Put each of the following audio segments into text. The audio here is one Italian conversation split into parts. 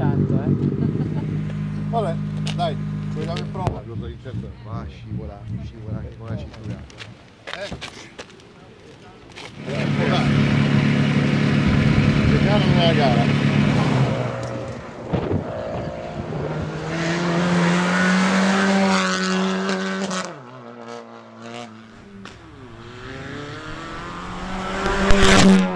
tanto, eh. Vabbè, dai, proviamo in prova. Lo so, certo. Ma scivola, scivola, che buona cintura. Eh? Vediamo nella gara. Thank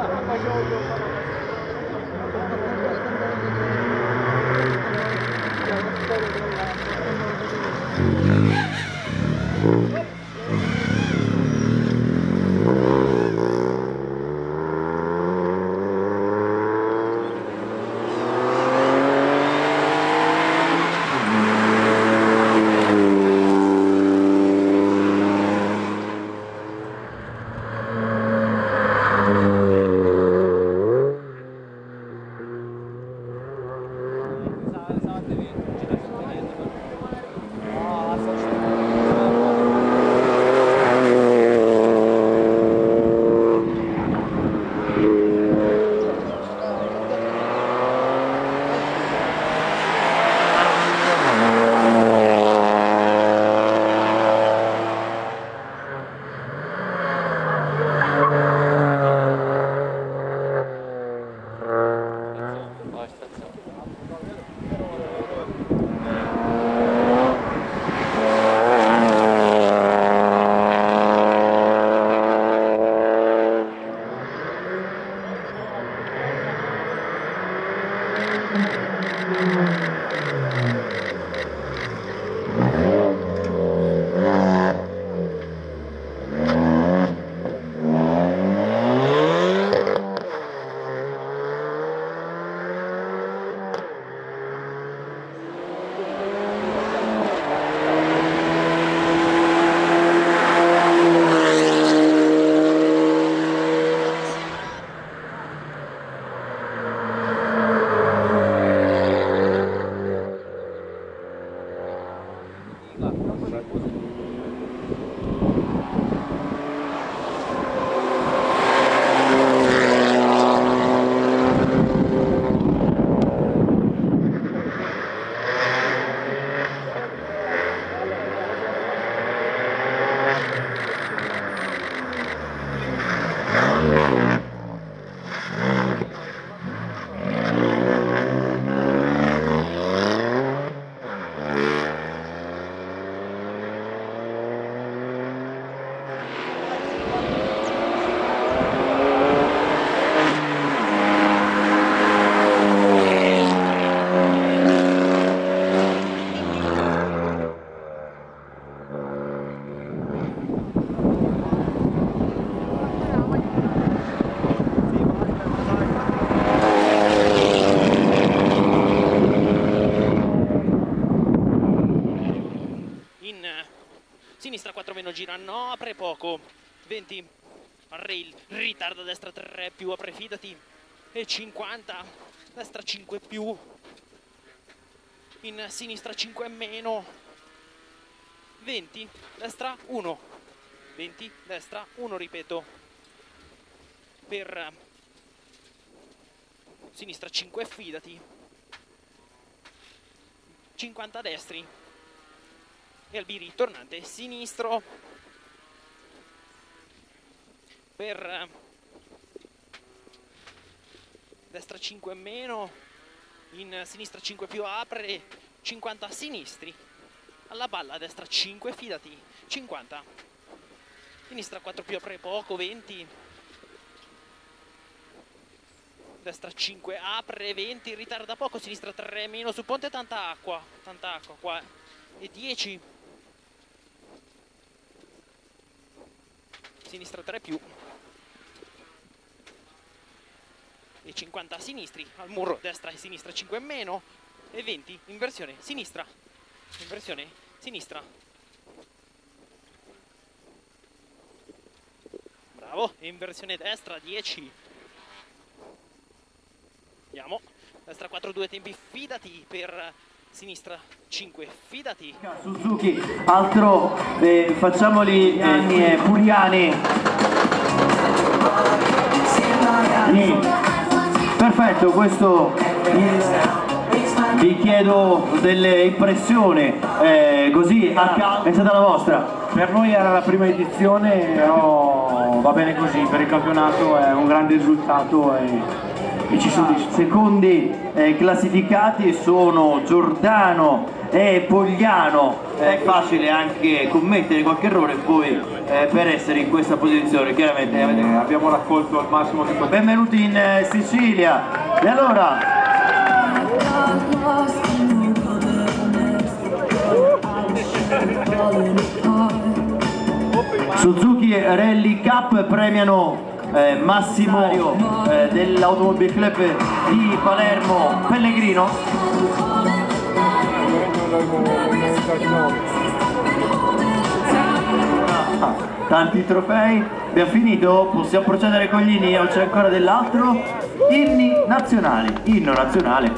Thank you. Sinistra 4 meno gira. No apre poco. 20 rail ritarda destra 3 più apre fidati. E 50 destra 5 più. In sinistra 5 meno. 20 destra 1 20 destra 1 ripeto. Per sinistra 5 fidati. 50 destri e Albiri tornante sinistro. Per eh, destra 5 meno in sinistra 5 più apre 50 sinistri. Alla balla destra 5 fidati 50 sinistra 4 più apre poco 20 destra 5 apre 20 ritarda poco sinistra 3 meno su ponte tanta acqua tanta acqua qua. E 10 sinistra 3 più. E 50 sinistri al muro destra e sinistra 5 meno. E 20 inversione sinistra. Inversione sinistra. Bravo inversione destra 10 andiamo. Destra 4 2 tempi fidati per sinistra 5 fidati Suzuki, altro eh, facciamoli eh, anni eh, Puriani. Sì. Perfetto, questo il- vi chiedo delle impressioni, eh, così a ca- è stata la vostra. Per noi era la prima edizione, però va bene così, per il campionato è un grande risultato e, soddisfa. Secondi eh, classificati sono Giordano e Pogliano. È facile anche commettere qualche errore poi eh, per essere in questa posizione, chiaramente. Eh, abbiamo raccolto al massimo che. Benvenuti in eh, Sicilia. E allora, Suzuki Rally Cup premiano eh, Massimo eh, dell'Automobile Club di Palermo Pellegrino. Tanti trofei, abbiamo finito? Possiamo procedere con gli inni o c'è ancora dell'altro? Inni nazionali, inno nazionale.